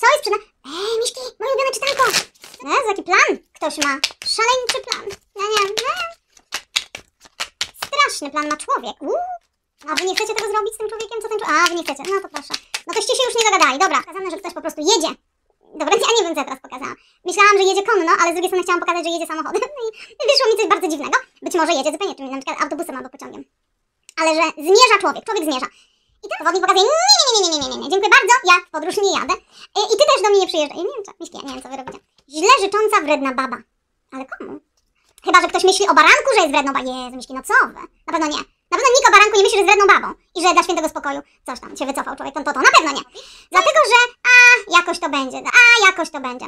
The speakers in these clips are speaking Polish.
Co jest przed nami? Ej, Miśki, moje ulubione czytanko! Jezu, jaki plan ktoś ma. Szaleńczy plan. Ja nie wiem. Straszny plan ma człowiek. Uuu. A wy nie chcecie tego zrobić z tym człowiekiem? Co ten człowiek? A, wy nie chcecie. No to proszę. No toście się już nie dogadali. Dobra. Pokazane, że ktoś po prostu jedzie. Dobra, ja nie wiem, co ja teraz pokazałam. Myślałam, że jedzie konno, ale z drugiej strony chciałam pokazać, że jedzie samochodem. No i wyszło mi coś bardzo dziwnego. Być może jedzie zupełnie czymś, na przykład autobusem albo pociągiem. Ale że zmierza człowiek, człowiek zmierza. I tak wodnik pokazuje, nie, nie, nie, nie, nie, nie, nie, dziękuję bardzo, ja w podróż nie jadę. I ty też do mnie nie przyjeżdżaj. Nie wiem, co miśki, ja nie wiem, co wy robicie. Źle życząca, wredna baba. Ale komu? Chyba, że ktoś myśli o baranku, że jest wredną babą. Jezu, miśki, no co wy? Na pewno nie. Na pewno nikt o baranku nie myśli, że jest wredną babą. I że dla świętego spokoju coś tam się wycofał człowiek, ten to, to. Na pewno nie. Dlatego, że a, jakoś to będzie, a, jakoś to będzie,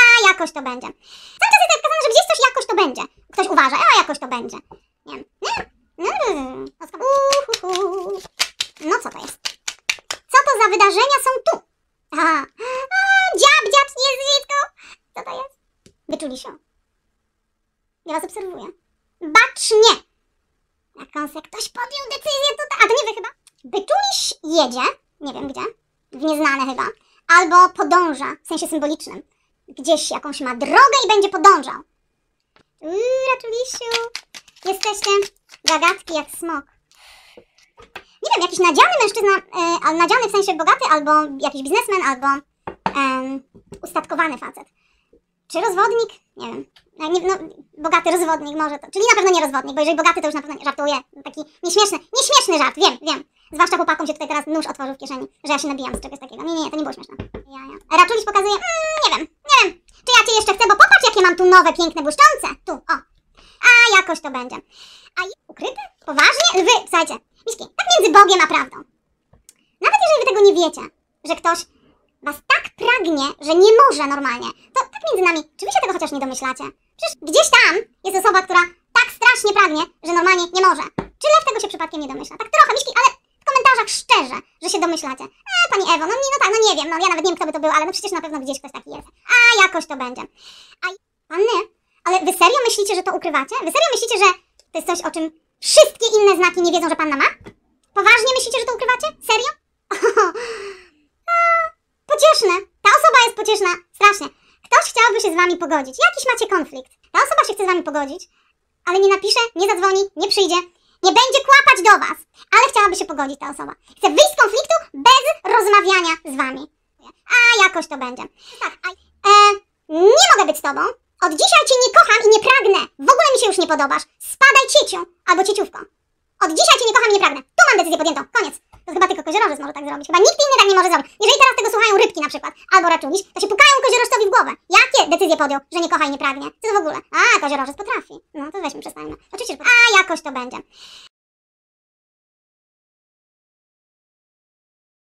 a, jakoś to będzie. Cały czas jest tak że gdzieś coś jakoś to będzie. Ktoś uważa, a, jakoś to będzie. Nie wiem. Nie? No, no, no, no. Wydarzenia są tu? Aha. A, dziab, dziab, jest dziecko. Co to jest? Wyczuli się. Ja was obserwuję. Bacznie. Jaką se ktoś podjął decyzję tutaj. A to nie wy chyba? Wyczuliś jedzie, nie wiem gdzie, w nieznane chyba, albo podąża, w sensie symbolicznym. Gdzieś jakąś ma drogę i będzie podążał. Uuu, Raczulisiu. Jesteście gagatki jak smok. Nie wiem, jakiś nadziany mężczyzna, e, nadziany w sensie bogaty, albo jakiś biznesmen, albo em, ustatkowany facet. Czy rozwodnik? Nie wiem. E, Nie, no, bogaty rozwodnik może to. Czyli na pewno nie rozwodnik, bo jeżeli bogaty to już na pewno nie żartuję. Taki nieśmieszny, nieśmieszny żart, wiem, wiem. Zwłaszcza chłopakom się tutaj teraz nóż otworzył w kieszeni, że ja się nabijam z czegoś takiego. Nie, nie, to nie było śmieszne. Ja, ja. Raczulis pokazuje, mm, nie wiem, nie wiem. Czy ja cię jeszcze chcę, bo popatrz jakie mam tu nowe, piękne, błyszczące. Tu, o. A jakoś to będzie. A ukryte? Poważnie? Lwy, słuchajcie, miśki, tak między Bogiem a prawdą. Nawet jeżeli wy tego nie wiecie, że ktoś was tak pragnie, że nie może normalnie, to tak między nami, czy wy się tego chociaż nie domyślacie? Przecież gdzieś tam jest osoba, która tak strasznie pragnie, że normalnie nie może. Czy lew tego się przypadkiem nie domyśla? Tak trochę, miśki, ale w komentarzach szczerze, że się domyślacie. E, pani Ewo, no nie, no tak, no nie wiem, no ja nawet nie wiem, kto by to był, ale no przecież na pewno gdzieś ktoś taki jest. A jakoś to będzie. A panny, ale wy serio myślicie, że to ukrywacie? Wy serio myślicie, że to jest coś, o czym wszystkie inne znaki nie wiedzą, że panna ma? Poważnie myślicie, że to ukrywacie? Serio? A, Pocieszne. Ta osoba jest pocieszna. Strasznie. Ktoś chciałby się z wami pogodzić. Jakiś macie konflikt. Ta osoba się chce z wami pogodzić, ale nie napisze, nie zadzwoni, nie przyjdzie, nie będzie kłapać do was. Ale chciałaby się pogodzić ta osoba. Chce wyjść z konfliktu bez rozmawiania z wami. A jakoś to będzie. Tak, a, e, nie mogę być z tobą. Od dzisiaj cię nie kocham i nie pragnę. W ogóle mi się już nie podobasz. Spadaj cieciu albo cieciówko. Od dzisiaj cię nie kocham i nie pragnę. Tu mam decyzję podjętą. Koniec. To chyba tylko koziorożec może tak zrobić. Chyba nikt inny tak nie może zrobić. Jeżeli teraz tego słuchają rybki na przykład, albo raczuliś, to się pukają koziorożcowi w głowę. Jakie decyzje podjął, że nie kocha i nie pragnie? Co to w ogóle? A, koziorożec potrafi. No to weźmy, przestańmy. Oczywiście, że potrafi. A, jakoś to będzie.